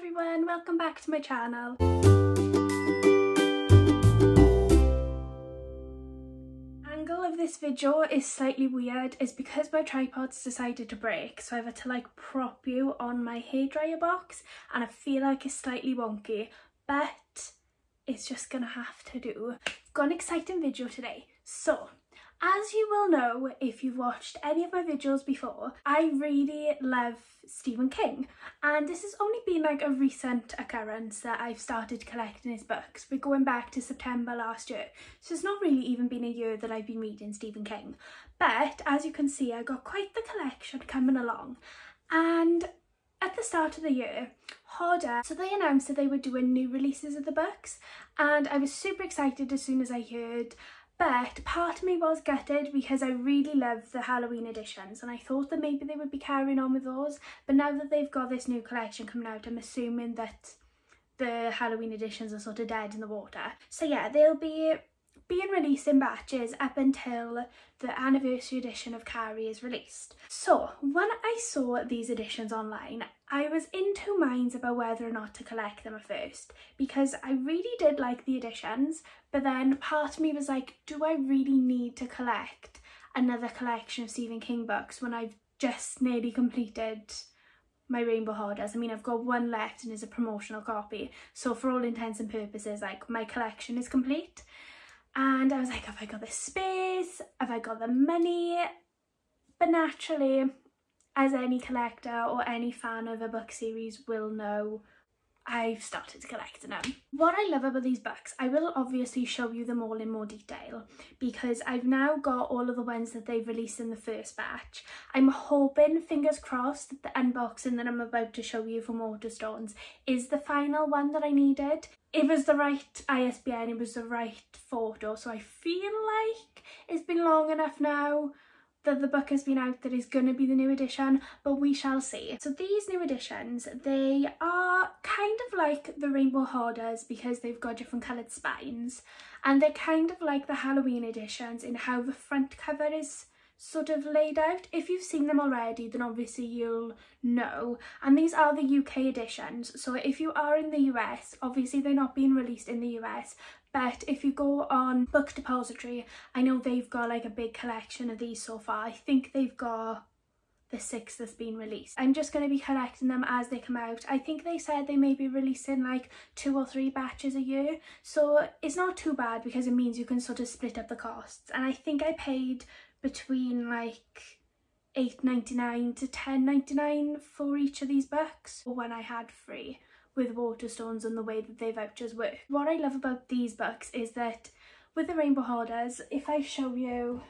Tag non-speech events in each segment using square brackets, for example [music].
everyone, welcome back to my channel. Angle of this video is slightly weird is because my tripod's decided to break so I've had to like prop you on my hairdryer box and I feel like it's slightly wonky but it's just gonna have to do. I've got an exciting video today so as you will know if you've watched any of my videos before, I really love Stephen King and this has only been like a recent occurrence that I've started collecting his books. We're going back to September last year so it's not really even been a year that I've been reading Stephen King but as you can see I got quite the collection coming along and at the start of the year, Hodder, so they announced that they were doing new releases of the books and I was super excited as soon as I heard but part of me was gutted because I really love the Halloween editions and I thought that maybe they would be carrying on with those but now that they've got this new collection coming out I'm assuming that the Halloween editions are sort of dead in the water. So yeah, they'll be being released in batches up until the anniversary edition of Carrie is released. So when I saw these editions online, I was in two minds about whether or not to collect them at first because I really did like the editions, but then part of me was like, do I really need to collect another collection of Stephen King books when I've just nearly completed my Rainbow Hodders. I mean, I've got one left and it's a promotional copy. So for all intents and purposes, like my collection is complete and I was like have I got the space have I got the money but naturally as any collector or any fan of a book series will know I've started collecting them. What I love about these books, I will obviously show you them all in more detail because I've now got all of the ones that they've released in the first batch. I'm hoping, fingers crossed, that the unboxing that I'm about to show you from Waterstones is the final one that I needed. It was the right ISBN, it was the right photo, so I feel like it's been long enough now that the book has been out that is going to be the new edition but we shall see. So these new editions they are kind of like the Rainbow Hodders because they've got different coloured spines and they're kind of like the Halloween editions in how the front cover is sort of laid out. If you've seen them already, then obviously you'll know. And these are the UK editions. So if you are in the US, obviously they're not being released in the US, but if you go on Book Depository, I know they've got like a big collection of these so far. I think they've got the six that's been released. I'm just going to be collecting them as they come out. I think they said they may be releasing like two or three batches a year. So it's not too bad because it means you can sort of split up the costs. And I think I paid between like 8.99 to 10.99 for each of these books or when I had free with Waterstones and the way that their vouchers work. What I love about these books is that with the Rainbow Hodders, if I show you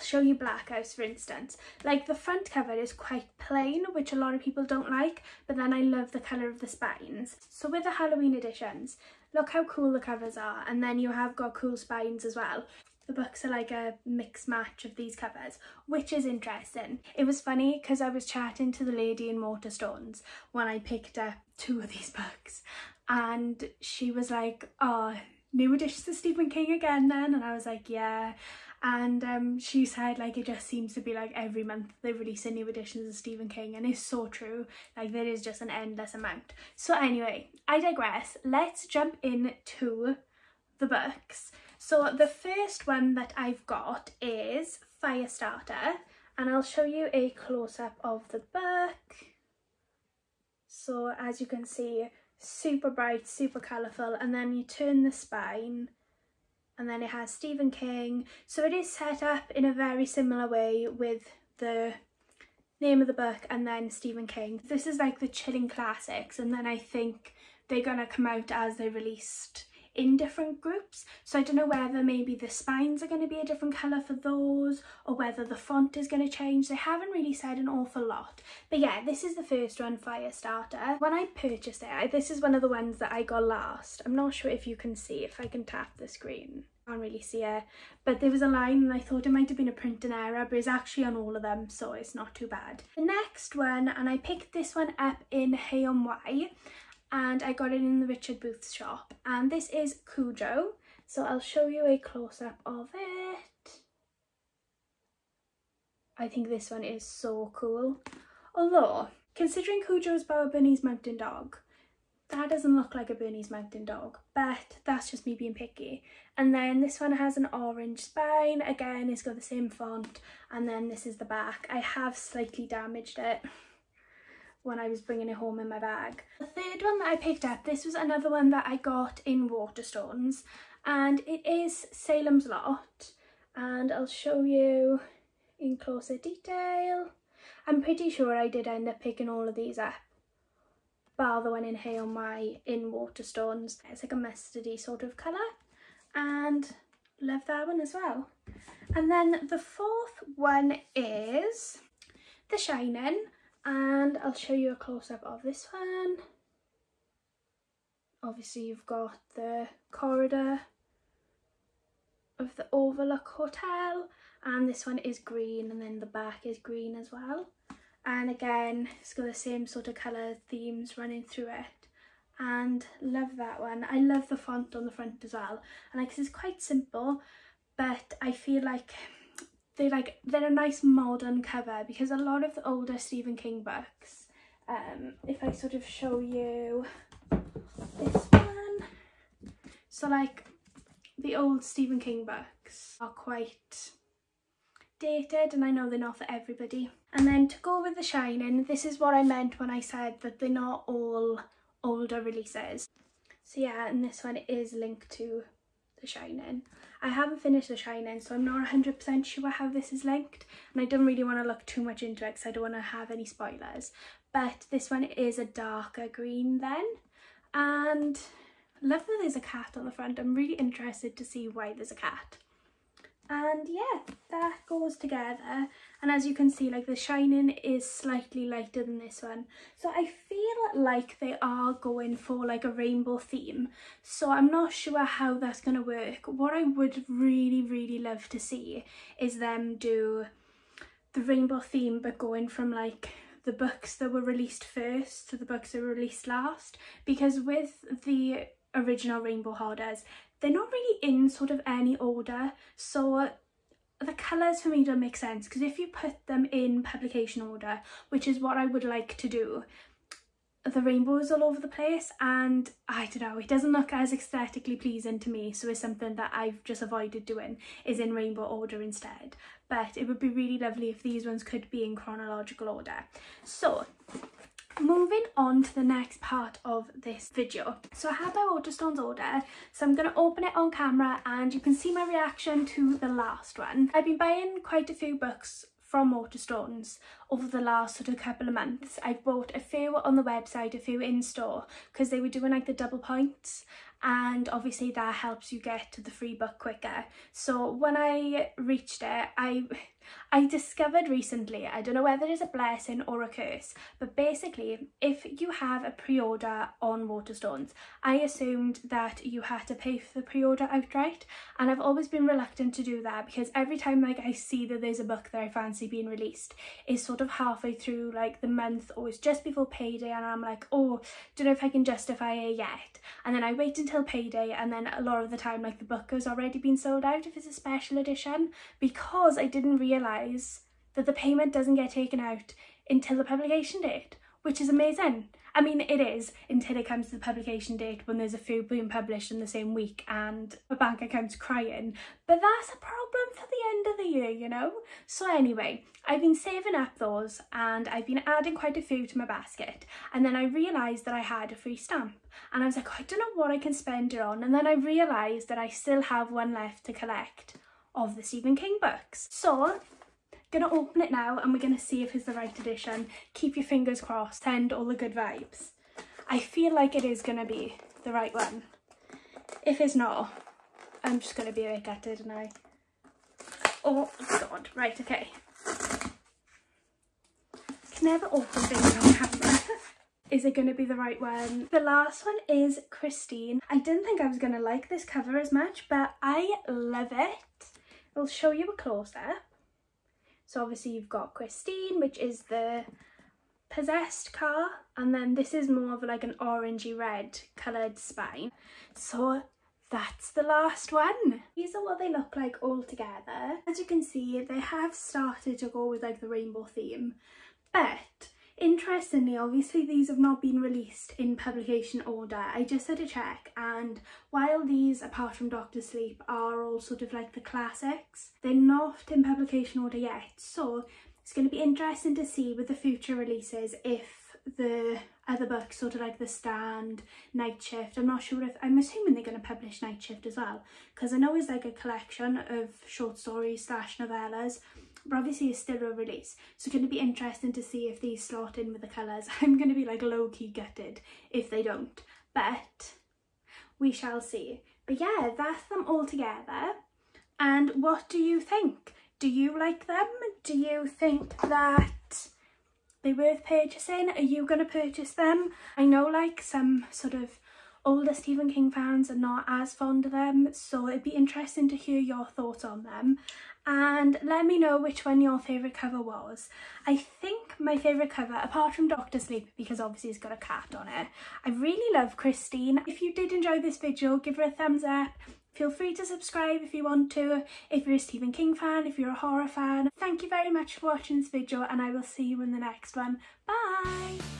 show you Black House for instance. Like the front cover is quite plain, which a lot of people don't like, but then I love the colour of the spines. So with the Halloween editions, look how cool the covers are, and then you have got cool spines as well the books are like a mix match of these covers which is interesting. It was funny because i was chatting to the lady in Waterstones when i picked up two of these books and she was like oh new editions of stephen king again then? And i was like yeah. And um, she said like it just seems to be like every month they release a new editions of Stephen King and it's so true. Like there is just an endless amount. So anyway I digress. Let's jump into the books so the first one that I've got is Firestarter and I'll show you a close-up of the book. So as you can see, super bright, super colourful and then you turn the spine and then it has Stephen King. So it is set up in a very similar way with the name of the book and then Stephen King. This is like the chilling classics and then I think they're gonna come out as they released in different groups. So I don't know whether maybe the spines are going to be a different colour for those or whether the font is going to change. They haven't really said an awful lot. But yeah, this is the first one, Firestarter. When I purchased it, I, this is one of the ones that I got last. I'm not sure if you can see, if I can tap the screen. Can't really see it but there was a line and I thought it might have been a printing error but it's actually on all of them so it's not too bad. The next one and I picked this one up in Hay-on-Wye and I got it in the Richard Booth shop and this is Cujo so I'll show you a close-up of it. I think this one is so cool although considering Cujo's a Bernese Mountain Dog, that doesn't look like a Bernese Mountain Dog, but that's just me being picky. And then this one has an orange spine, again it's got the same font, and then this is the back. I have slightly damaged it when I was bringing it home in my bag. The third one that I picked up, this was another one that I got in Waterstones, and it is Salem's Lot, and I'll show you in closer detail. I'm pretty sure I did end up picking all of these up bar the one in Hay-on-Wye in Waterstones. It's like a mustardy sort of colour and love that one as well. And then the fourth one is The Shining and I'll show you a close-up of this one. Obviously you've got the corridor of the Overlook Hotel and this one is green and then the back is green as well. And again it's got the same sort of colour themes running through it. And love that one. I love the font on the front as well. And like it's quite simple but I feel like they like they're a nice modern cover because a lot of the older Stephen King books um if I sort of show you this one so like the old Stephen King books are quite dated and I know they're not for everybody. And then to go with The Shining, this is what I meant when I said that they're not all older releases. So yeah, and this one is linked to The Shining. I haven't finished The Shining, so I'm not 100% sure how this is linked, and I don't really want to look too much into it because I don't want to have any spoilers. But this one is a darker green then, and love that there's a cat on the front. I'm really interested to see why there's a cat and yeah that goes together. And as you can see like the shining is slightly lighter than this one. So I feel like they are going for like a rainbow theme. So I'm not sure how that's going to work. What I would really really love to see is them do the rainbow theme but going from like the books that were released first to the books that were released last. Because with the original Rainbow Hodders they're not really in sort of any order so the colours for me don't make sense because if you put them in publication order which is what I would like to do the rainbows all over the place and I don't know it doesn't look as aesthetically pleasing to me so it's something that I've just avoided doing is in rainbow order instead. But it would be really lovely if these ones could be in chronological order. So Moving on to the next part of this video. So I have my Waterstones order, so I'm going to open it on camera and you can see my reaction to the last one. I've been buying quite a few books from Waterstones over the last sort of couple of months. I've bought a few on the website, a few in store because they were doing like the double points and obviously that helps you get to the free book quicker. So when I reached it, I I discovered recently, I don't know whether it's a blessing or a curse, but basically if you have a pre-order on Waterstones, I assumed that you had to pay for the pre-order outright and I've always been reluctant to do that because every time like I see that there's a book that I fancy being released, it's sort of halfway through like the month or it's just before payday and I'm like, oh, don't know if I can justify it yet. And then I wait until payday and then a lot of the time like the book has already been sold out if it's a special edition because I didn't realise that the payment doesn't get taken out until the publication date, which is amazing. I mean, it is until it comes to the publication date when there's a few being published in the same week and a bank account's crying. But that's a problem for the end of the year, you know? So anyway, I've been saving up those and I've been adding quite a few to my basket. And then I realised that I had a free stamp. And I was like, oh, I don't know what I can spend it on. And then I realised that I still have one left to collect of the Stephen King books. So Gonna open it now and we're gonna see if it's the right edition. Keep your fingers crossed, send all the good vibes. I feel like it is gonna be the right one. If it's not, I'm just gonna be a bit gutted and I... Oh god, right, okay. Can never open things on camera. [laughs] is it going to be the right one? The last one is Christine. I didn't think I was going to like this cover as much, but I love it. I'll show you a close-up. So obviously you've got Christine, which is the possessed car, and then this is more of like an orangey red coloured spine. So that's the last one. These are what they look like all together. As you can see, they have started to go with like the rainbow theme, but Interestingly, obviously these have not been released in publication order. I just had a check and while these, apart from Doctor Sleep, are all sort of like the classics, they're not in publication order yet. So it's going to be interesting to see with the future releases if the other books, sort of like The Stand, Night Shift, I'm not sure if, I'm assuming they're going to publish Night Shift as well because I know it's like a collection of short stories slash novellas but obviously it's still a release so it's going to be interesting to see if these slot in with the colours? [laughs] I'm going to be like low-key gutted if they don't. But we shall see. But yeah that's them all together. And what do you think? Do you like them? Do you think that they're worth purchasing? Are you going to purchase them? I know like some sort of older Stephen King fans are not as fond of them so it'd be interesting to hear your thoughts on them and let me know which one your favourite cover was. I think my favourite cover, apart from Doctor Sleep, because obviously it's got a cat on it, I really love Christine. If you did enjoy this video, give her a thumbs up. Feel free to subscribe if you want to, if you're a Stephen King fan, if you're a horror fan. Thank you very much for watching this video and I will see you in the next one. Bye!